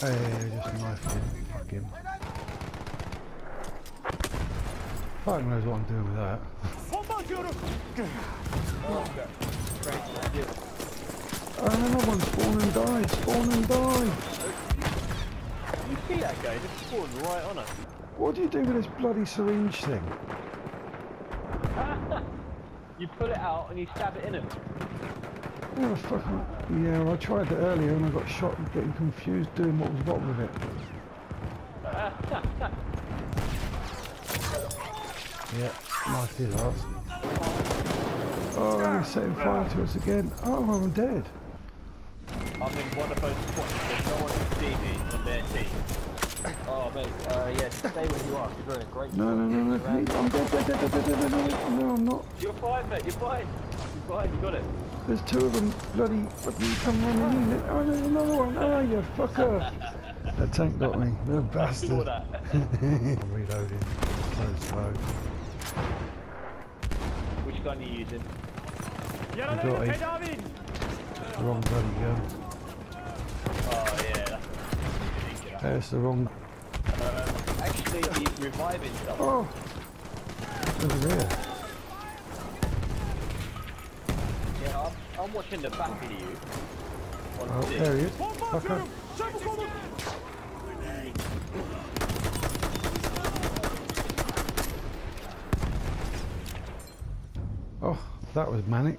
Hey, just knifed him. Fuck him. Fuck knows what I'm doing with that. Ah, oh, another one spawn and die, spawn and die. You see that guy just spawned right on us. What do you do with this bloody syringe thing? You pull it out and you stab it in him. Oh, fucking... Yeah, well, I tried that earlier and I got shot and getting confused doing what was what with it. Yeah, knifed his ass. Oh, he's setting fire to us again. Oh, I'm dead. I'm in one of those spots where no one can see me on their team. Oh mate, uh, yeah, stay where you are. You're doing a great No, no, no, no, please. I'm dead, dead, dead, dead, dead, dead, dead, dead. No, I'm not. You're fine, mate. You're fine. You're fine. You got it. There's two of them bloody fucking come running in. Oh, there's another one. Oh, you fucker. That tank got me. The Saw bastard. that. Reloading. So slow. Which gun are you using? I got a wrong bloody gun. Oh yeah, that's That's the wrong. Actually, he's reviving stuff. Oh! Over there. Yeah, I'm, I'm watching the back of you. On Oh, this. there he is. Fucker. Oh, that was manic.